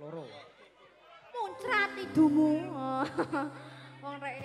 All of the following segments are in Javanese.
loro. Muncrat idumu. Wong rek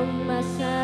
memasa